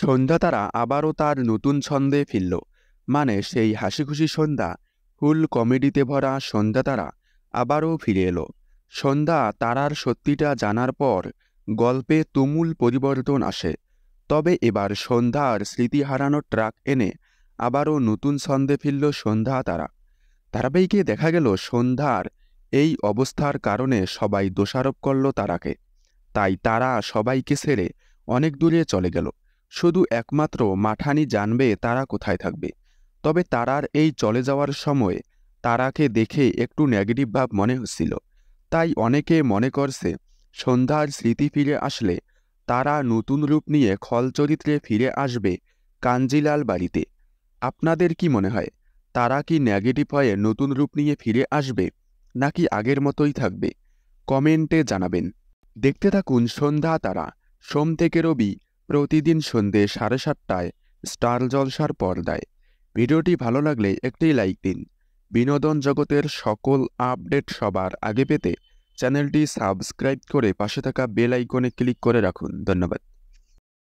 সন্ধ্যা তারা আবারও তার নতুন ছন্দে ফিরল। মানে সেই হাসিখুশি সন্ধ্যা, ফুল কমেডিতে ভরা সন্ধ্যা তারা আবারও ফিরে এলো। সন্ধ্যা তারার সত্যিটা জানার পর গল্পে তুমুল পরিবর্তন আসে। তবে এবার সন্ধ্যার স্মৃতি হারানোর ট্রাক এনে আবারও নতুন ছন্দে ফিরল সন্ধ্যা তারা। ধারাবাহিকে দেখা গেল সন্ধ্যার এই অবস্থার কারণে সবাই দোষারোপ করল তারাকে। তাই তারা সবাইকে ছেড়ে অনেক দূরে চলে গেল। শুধু একমাত্র মাঠানি জানবে তারা কোথায় থাকবে। তবে তারার এই চলে যাওয়ার সময় তারাকে দেখে একটু নেগেটিভ ভাব মনে হচ্ছিল। তাই অনেকে মনে করছে, সন্ধ্যার স্মৃতি ফিরে আসলে তারা নতুন রূপ নিয়ে খল চরিত্রে ফিরে আসবে কাঞ্জিলাল বাড়িতে। আপনাদের কি মনে হয়, তারা কি নেগেটিভ হয়ে নতুন রূপ নিয়ে ফিরে আসবে নাকি আগের মতোই থাকবে? কমেন্টে জানাবেন। দেখতে থাকুন সন্ধ্যা তারা, সোম থেকে রবি প্রতিদিন সন্ধে সাড়ে সাতটায় স্টার জলসার পর্দায়। ভিডিওটি ভালো লাগলে একটি লাইক দিন। বিনোদন জগতের সকল আপডেট সবার আগে পেতে চ্যানেলটি সাবস্ক্রাইব করে পাশে থাকা বেল আইকনে ক্লিক করে রাখুন। ধন্যবাদ।